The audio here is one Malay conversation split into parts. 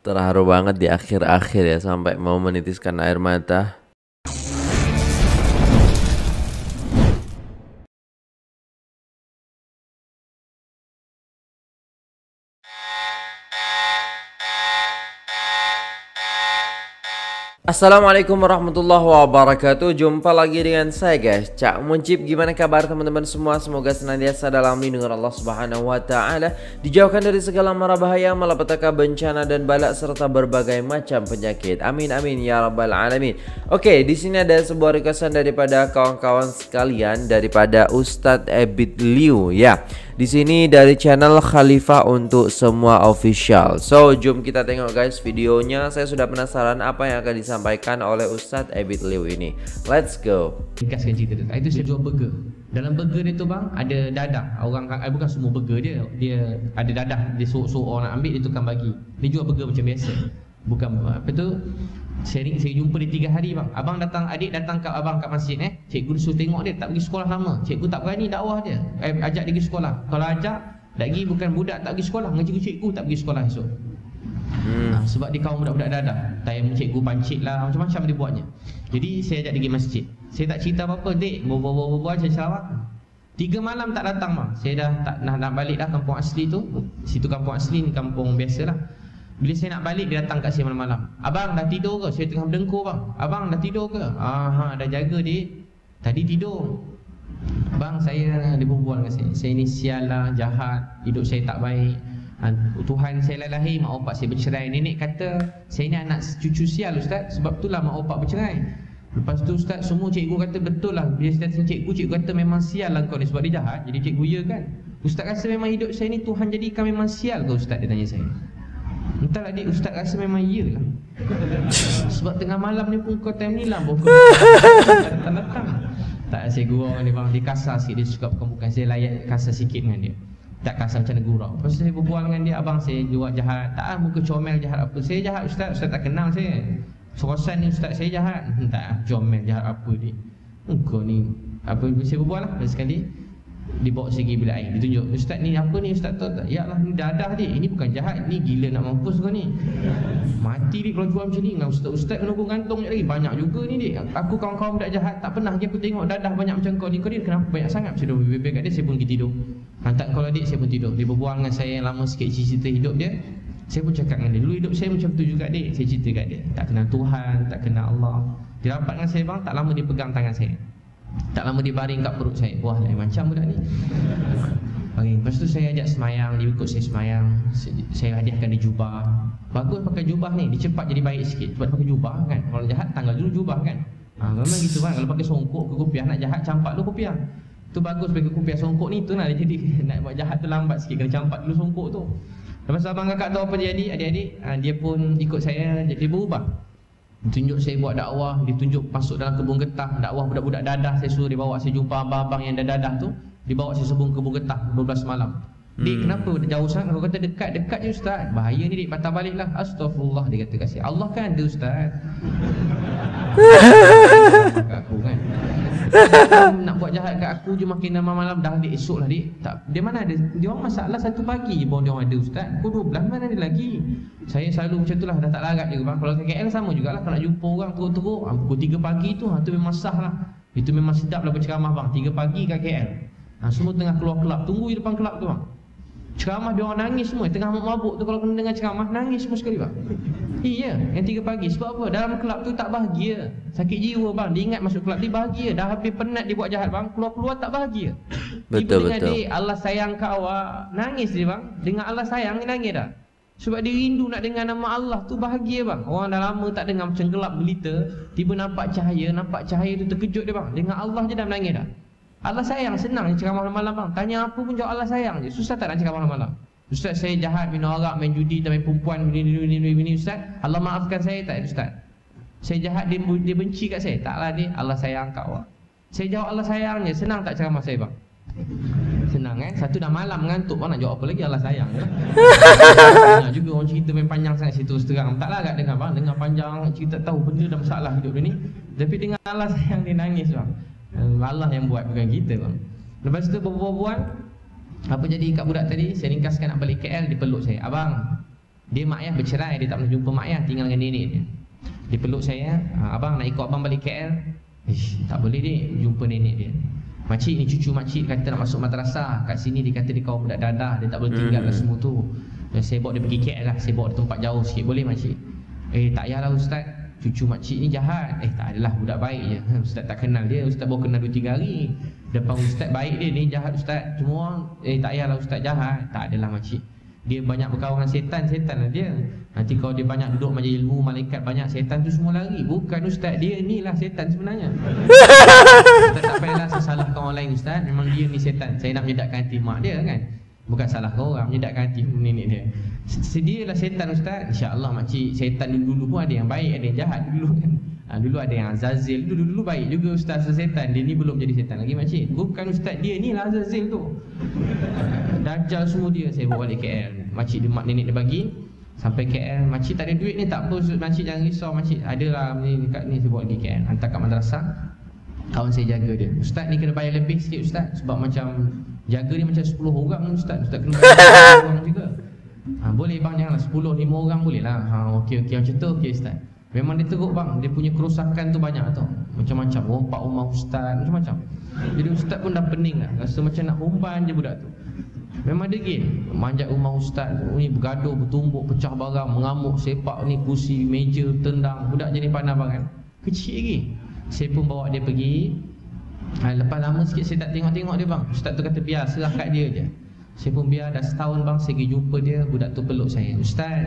Terharu banget di akhir-akhir ya sampai mau menitiskan air mata. Assalamualaikum warahmatullahi wabarakatuh. Jumpa lagi dengan saya guys. Cak Muncip Gimana kabar teman-teman semua? Semoga senantiasa dalam lindungan Allah subhanahu wa ta'ala. Dijauhkan dari segala mara bahaya Malapetaka bencana dan balak Serta berbagai macam penyakit. Amin amin ya rabbal alamin. Oke di sini ada sebuah requestan daripada kawan-kawan sekalian Daripada Ustadz Ebit Liu Ya di sini dari channel Khalifah untuk semua official. So, jom kita tengok guys videonya. Saya sudah penasaran apa yang akan disampaikan oleh Ustadz Ebit Liu ini. Let's go. Ringkaskan cerita tu. Itu saya jual burger. Dalam burger dia tu bang ada dadah. Orang kan bukan semua burger dia. Dia ada dadah. Dia suruh-suruh orang nak ambil dia tukang bagi. Dia jual burger macam biasa. Bukan apa tu sharing saya jumpa dia tiga hari bang. Abang datang adik datang kat abang kat masjid eh. Cikgu suruh tengok dia tak pergi sekolah lama. Cikgu tak berani dakwah dia. Eh ajak dia pergi sekolah. Kalau ajak lagi bukan budak tak pergi sekolah, ngaji cikgu tak pergi sekolah esok. Hmm. Ha, sebab dia kaum budak-budak dadah. Time cikgu pancit lah macam-macam dia buatnya. Jadi saya ajak dia pergi masjid. Saya tak cerita apa-apa, dek. Berbual-bual je selawat. Tiga malam tak datang bang. Saya dah tak nak, nak balik dah kampung asli tu. Situ kampung asli ni kampung biasalah. Bila saya nak balik dia datang kat saya malam-malam. Abang dah tidur ke? Saya tengah berdengkur bang. Abang dah tidur ke? Aha, dah jaga dik. Tadi tidur. Bang saya dia berbual dengan saya. Saya ni sial lah, jahat, hidup saya tak baik. Ha, Tuhan saya lah lahir, mak opak saya bercerai. Nenek kata saya ni anak cucu sial ustaz. Sebab itulah mak opak bercerai. Lepas tu ustaz semua cikgu kata betul lah. Bila saya datang cikgu, cikgu kata memang sial lah kau ni sebab dia jahat. Jadi cikgu ya kan. Ustaz rasa memang hidup saya ni Tuhan jadikan memang sial ke ustaz dia tanya saya. Entah lah ustaz rasa memang iya lah Sebab tengah malam ni pun kau time ni lah Bawa datang-datang Tak saya gurau dengan dia bang. Dia kasar sikit. Dia suka bukan-bukan Saya layak kasar sikit dengan dia. Tak kasar macam mana gurau. Lepas saya berbual dengan dia Abang saya jual jahat. Tak lah muka comel jahat apa? Saya jahat ustaz. Ustaz tak kenal saya. Serosan ni ustaz. Saya jahat. Tak lah comel jahat apa dia Kau ni Apa saya berbual lah Sekali dibawa segi bilik air. Ditunjuk ustaz ni apa ni ustaz? Tak ya lah ni dadah dia. Ini bukan jahat ni gila nak mampus kau ni. Mati dia kalau jual macam ni dengan ustaz ustaz menunggu gantung lagi. Banyak juga ni dia aku kawan-kawan budak jahat tak pernah lagi aku tengok dadah banyak macam kau ni. Kau ni kenapa banyak sangat? Saya dah bebek kat dia saya pun pergi tidur. Hantar kalau adik saya pun tidur. Dia berbual dengan saya yang lama sikit cerita hidup dia. Saya pun cakap dengan dia dulu hidup saya macam tu juga adik saya cerita kat dia. Tak kenal Tuhan tak kenal Allah. Dia rapat dengan saya bang tak lama dia pegang tangan saya tak lama dia baring kat perut saya. Wah lain macam budak ni. Okay, Lepas tu saya ajak semayang Dia ikut saya semayang. Saya hadiahkan dia jubah. Bagus pakai jubah ni Dia cepat jadi baik sikit. Cepat pakai jubah kan? Kalau jahat tanggal dulu jubah kan? Ha, Memang gitu kan? Kalau pakai songkok ke kopiah Nak jahat campak dulu kopiah Tu bagus pakai kopiah songkok ni tu nak jadi Nak buat jahat tu lambat sikit. Kena campak dulu songkok tu. Lepas tu abang kakak tahu apa jadi Adik-adik ha, Dia pun ikut saya Dia berubah Ditunjuk saya buat dakwah Ditunjuk masuk dalam kebun getah. Dakwah budak-budak dadah Saya suruh dia bawa saya jumpa abang-abang yang dah dadah tu Dibawa saya sebung kebun getah 12 malam. Hmm. Dik kenapa jauh sangat. Kau kata dekat-dekat je ustaz. Bahaya ni dik. Patah balik lah. Astaghfirullah dia kata kasih. Allah kan ada ustaz. Aku kan nak buat jahat kat aku je makin lama malam dah dia esok lah dik. Tak dia mana ada dia orang masalah satu pagi je pun dia orang ada ustaz. Pukul 12 mana ada lagi. Saya selalu macam tu lah dah tak larat juga bang kalau KL sama jugalah. Kalau nak jumpa orang teruk-teruk ah, pukul 3 pagi tu ha, tu memang sah lah. Itu memang sedap lah berceramah bang. 3 pagi kat KL ha, semua tengah keluar kelab. Tunggu di depan kelab tu bang Ceramah dia orang nangis semua. Tengah mabuk tu kalau kena dengar ceramah Nangis semua sekali bang Iya Yang tiga pagi. Sebab apa? Dalam kelab tu tak bahagia. Sakit jiwa bang. Dia ingat masuk kelab Dia bahagia. Dah habis penat dia buat jahat bang. Keluar-keluar tak bahagia. Betul Tiba betul. dia Allah sayang kau awak. Nangis dia bang. Dengar Allah sayang Dia nangis dah. Sebab dia rindu nak dengar nama Allah tu bahagia bang. Orang dah lama tak dengar macam gelap gelita. Tiba nampak cahaya Nampak cahaya tu terkejut dia bang. Dengar Allah je dah menangis dah Allah sayang senang je ceramah malam-malam bang. Tanya apa pun jawab Allah sayang je. Susah tak nak ceramah malam-malam? Ustaz saya jahat minum arak, main judi, main perempuan begini begini begini, begini ustaz. Allah maafkan saya tak ustaz? Saya jahat dia, dia benci kat saya. Taklah dia Allah sayang kau. Awak. Saya jawab Allah sayang je. Senang tak ceramah saya bang? Senang kan? Satu dah malam ngantuk bang nak jawab apa lagi Allah sayang je. Dengar juga orang cerita main panjang sangat situ terang. Taklah agak dengar bang, dengar panjang cerita tahu benda dah masalah hidup dia ni. Tapi dengar Allah sayang dia nangis bang. Allah yang buat bukan kita bang. Lepas tu berbual-bual apa jadi kat budak tadi? Saya ringkaskan nak balik KL dia peluk saya. Abang. Dia mak ayah bercerai Dia tak pernah jumpa mak ayah Tinggal dengan nenek dia Dia peluk saya ha, Abang nak ikut abang balik KL Ish, Tak boleh dia Jumpa nenek dia Makcik ni cucu makcik kata nak masuk madrasah Kat sini dia kata dia kawan budak dadah Dia tak boleh tinggal hmm. semua tu Dan saya bawa dia pergi KL lah Saya bawa dia tempat jauh sikit Boleh makcik Eh tak payahlah ustaz Cucu makcik ni jahat. Eh tak adalah budak baik je. Ustaz tak kenal dia Ustaz baru kenal 2-3 hari. Depan ustaz baik dia ni jahat ustaz. Semua orang Eh tak payahlah ustaz jahat. Tak adalah makcik dia banyak berkawan dengan setan, setan lah dia. Nanti kalau dia banyak duduk majlis ilmu, malaikat banyak setan tu semua lari. Bukan ustaz, dia ni lah setan sebenarnya. Ustaz tak payahlah sesalahkan orang lain ustaz. Memang dia ni setan, saya nak menyedakkan hati mak dia kan Bukan salah kau orang, menyedakkan hati nenek dia. Sedia lah setan ustaz. InsyaAllah makcik, setan dulu-dulu pun ada yang baik, ada yang jahat dulu kan. Ha, Dulu ada yang Azazil, dulu-dulu baik juga ustaz. Setan Dia ni belum jadi setan lagi makcik. Bukan ustaz, dia ni lah Azazil tu. Dajjal semua dia. Saya bawa balik KL Makcik dia mak nenek dia bagi. Sampai KL Makcik tak ada duit ni tak apa Makcik jangan risau Makcik. Ada lah ni dekat ni saya bawa pergi KL Hantar kat madrasah. Kawan saya jaga dia. Ustaz ni kena bayar lebih sikit Ustaz. Sebab macam Jaga dia macam 10 orang Ustaz. Ustaz kena bayar 10 orang juga. Ha, Boleh bang. Janganlah 10, 5 orang boleh lah. Ha, Okey okey. Macam tu okey Ustaz. Memang dia teruk bang. Dia punya kerosakan tu banyak tau. Macam-macam. Oh pak rumah Ustaz Macam-macam. Jadi Ustaz pun dah pening lah. Rasa macam nak humban je budak tu. Memang degil Manjat rumah ustaz ni bergaduh, bertumbuk, pecah barang Mengamuk, sepak ni, kursi, meja, tendang. Budak jenis pandang barang Kecil lagi. Saya pun bawa dia pergi ha, Lepas lama sikit saya tak tengok-tengok dia bang. Ustaz tu kata biar, serah kat dia je. Saya pun biar dah setahun bang Saya pergi jumpa dia, budak tu peluk saya. Ustaz.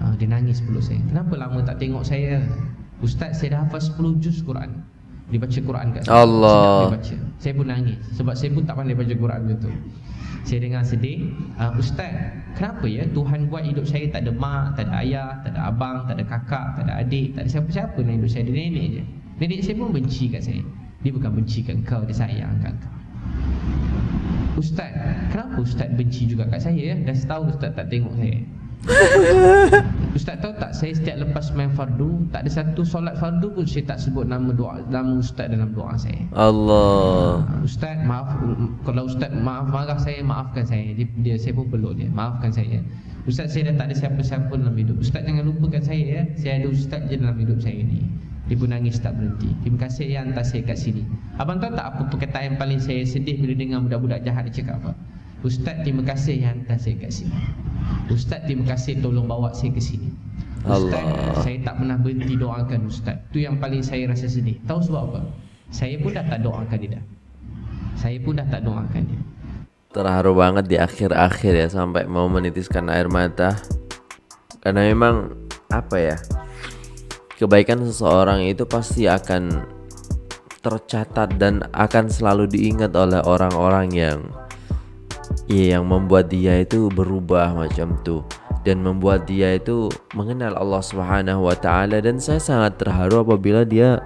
Ha, Dia nangis peluk saya. Kenapa lama tak tengok saya? Ustaz saya dah hafal 10 juz Quran. Dia baca Quran kat saya Allah dia baca. Saya pun nangis. Sebab saya pun tak pandai baca Quran macam tu. Saya dengar sedih uh, Ustaz, kenapa ya Tuhan buat hidup saya tak ada mak, tak ada ayah, tak ada abang, tak ada kakak, tak ada adik Tak ada siapa-siapa dalam hidup saya, ada nenek je. Nenek saya pun benci kat saya Dia bukan benci kat kau, dia sayang kat kau. Ustaz, kenapa Ustaz benci juga kat saya? Ya? Dah setahun Ustaz tak tengok saya. Ustaz tahu tak saya setiap lepas main fardu Tak ada satu solat fardu pun saya tak sebut nama doa Nama Ustaz dalam doa saya. Allah. Uh, Ustaz maaf Kalau Ustaz maaf marah saya maafkan saya. Dia, dia Saya pun peluk dia maafkan saya. Ustaz saya dah tak ada siapa-siapa dalam hidup. Ustaz jangan lupakan saya ya. Saya ada Ustaz je dalam hidup saya ni Pun nangis tak berhenti. Terima kasih yang hantar saya kat sini. Abang tahu tak apa perkataan yang paling saya sedih Bila dengar budak-budak jahat dia cakap apa? Ustaz terima kasih yang hantar saya kat sini. Ustaz terima kasih tolong bawa saya ke sini. Ustaz Allah. saya tak pernah berhenti doakan Ustaz. Itu yang paling saya rasa sedih. Tahu sebab apa? Saya pun dah tak doakan dia dah. Saya pun dah tak doakan dia. Terharu banget di akhir-akhir ya Sampai mau menitiskan air mata. Karena memang Apa ya Kebaikan seseorang itu pasti akan Tercatat dan akan selalu diingat oleh orang-orang yang Iya yang membuat dia itu berubah macam tu. Dan membuat dia itu mengenal Allah Subhanahu wa taala. Dan saya sangat terharu apabila dia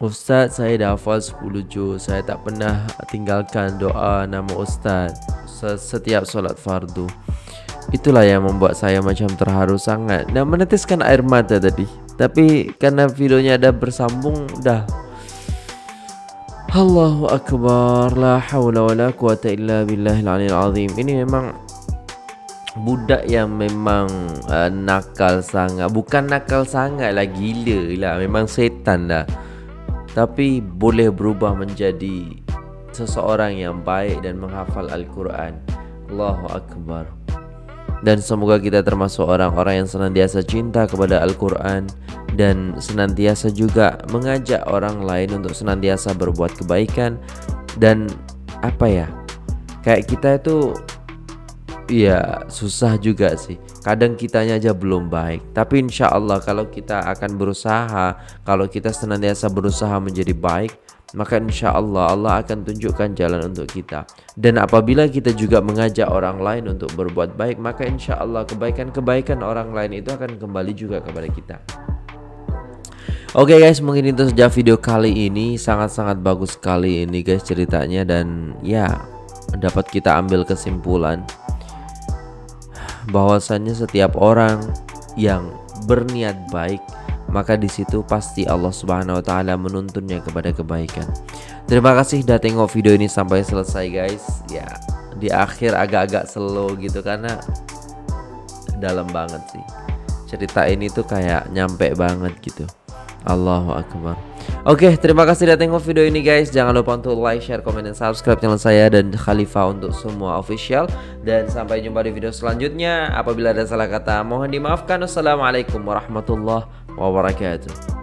Ustaz saya dah hafal 10 juz. Saya tak pernah tinggalkan doa nama Ustaz Setiap solat fardu Itulah yang membuat saya macam terharu sangat. Dan menetiskan air mata tadi. Tapi karena videonya ada bersambung Dah. Allahu Akbar. La hawla wa la quwata illa billahil aliyil azim. Ini memang Budak yang memang uh, nakal sangat. Bukan nakal sangat lah Gila lah. Memang setan dah. Tapi boleh berubah menjadi Seseorang yang baik dan menghafal Al-Quran. Allahu Akbar dan semoga kita termasuk orang-orang yang senantiasa cinta kepada Al-Quran dan senantiasa juga mengajak orang lain untuk senantiasa berbuat kebaikan. Dan apa ya kayak kita itu ya susah juga sih. Kadang kitanya aja belum baik. Tapi insya Allah kalau kita akan berusaha kalau kita senantiasa berusaha menjadi baik maka insya Allah Allah akan tunjukkan jalan untuk kita. Dan apabila kita juga mengajak orang lain untuk berbuat baik maka insya Allah kebaikan-kebaikan orang lain itu akan kembali juga kepada kita. Oke okay guys mungkin itu saja video kali ini. Sangat-sangat bagus sekali ini guys ceritanya. Dan ya dapat kita ambil kesimpulan bahwasannya setiap orang yang berniat baik maka di situ pasti Allah Subhanahu wa taala menuntunnya kepada kebaikan. Terima kasih sudah tengok video ini sampai selesai guys. Ya, di akhir agak-agak slow gitu karena dalam banget sih cerita ini tuh kayak nyampe banget gitu Allahu Akbar Oke, terima kasih sudah tengok video ini guys. Jangan lupa untuk like, share, komen, dan subscribe channel saya dan Khalifah untuk semua official. Dan sampai jumpa di video selanjutnya. Apabila ada salah kata, mohon dimaafkan. Wassalamualaikum warahmatullahi wabarakatuh.